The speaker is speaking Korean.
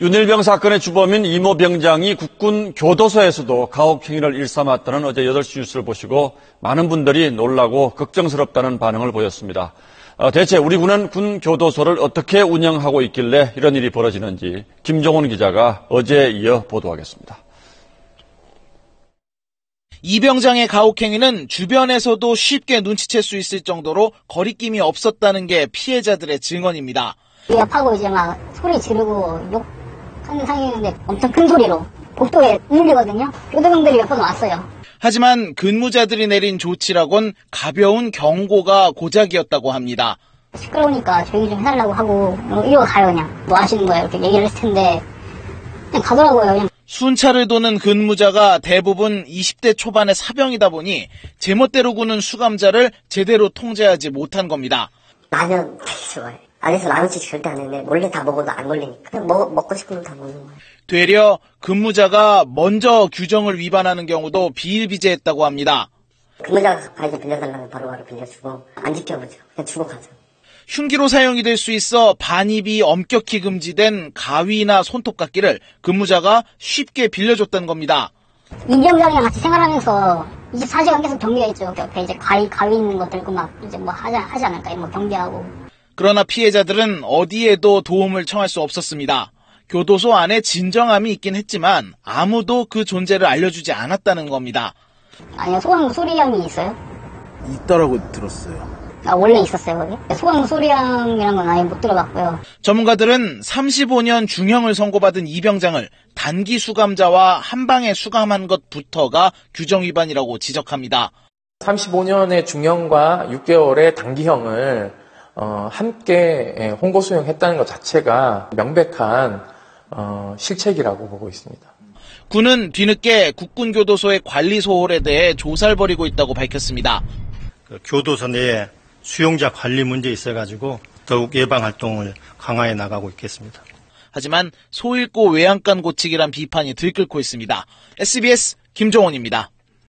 윤일병 사건의 주범인 이모 병장이 국군 교도소에서도 가혹행위를 일삼았다는 어제 8시 뉴스를 보시고 많은 분들이 놀라고 걱정스럽다는 반응을 보였습니다. 어, 대체 우리 군은 군 교도소를 어떻게 운영하고 있길래 이런 일이 벌어지는지 김종훈 기자가 어제에 이어 보도하겠습니다. 이병장의 가혹행위는 주변에서도 쉽게 눈치챌 수 있을 정도로 거리낌이 없었다는 게 피해자들의 증언입니다. 위협하고 이제 막 소리 지르고 욕 하는 상황이었는데 엄청 큰 소리로 복도에 울리거든요. 교도병들이 몇 번 왔어요. 하지만 근무자들이 내린 조치라곤 가벼운 경고가 고작이었다고 합니다. 시끄러우니까 조용히 좀 해달라고 하고 어, 이리 와 가요 그냥 뭐 하시는 거예요 이렇게 얘기를 했을 텐데 그냥 가더라고요 그냥 순찰을 도는 근무자가 대부분 20대 초반의 사병이다 보니 제멋대로 구는 수감자를 제대로 통제하지 못한 겁니다. 되게 좋아해. 안에서 라면집 절대 안 했는데 몰래 다 먹어도 안 걸리니까 그냥 먹, 먹고 거다 먹는 거예요. 되려 근무자가 먼저 규정을 위반하는 경우도 비일비재했다고 합니다. 근무자가 바지 빌려달라면 바로바로 빌려주고 안 지켜보죠. 그냥 주고 가죠. 흉기로 사용이 될 수 있어 반입이 엄격히 금지된 가위나 손톱깎이를 근무자가 쉽게 빌려줬다는 겁니다. 임병장이랑 같이 생활하면서 24시간 계속 경비가 있죠 옆에 이제 가위 가위 있는 거 들고 막 이제 뭐 하지, 하지 않을까요 뭐 경비하고 그러나 피해자들은 어디에도 도움을 청할 수 없었습니다. 교도소 안에 진정함이 있긴 했지만 아무도 그 존재를 알려주지 않았다는 겁니다. 아니요 소방부 소리함이 있어요 있다라고 들었어요. 아 원래 있었어요 거기 소방부 소리함이란 건 아예 못 들어봤고요 전문가들은 35년 중형을 선고받은 이병장을 단기 수감자와 한 방에 수감한 것부터가 규정 위반이라고 지적합니다. 35년의 중형과 6개월의 단기형을 어, 함께 예, 홍보 수용했다는 것 자체가 명백한 어, 실책이라고 보고 있습니다. 군은 뒤늦게 국군교도소의 관리 소홀에 대해 조사를 벌이고 있다고 밝혔습니다. 그 교도소 내에 수용자 관리 문제 있어가지고 더욱 예방 활동을 강화해 나가고 있겠습니다. 하지만 소 잃고 외양간 고치기란 비판이 들끓고 있습니다. SBS 김종원입니다.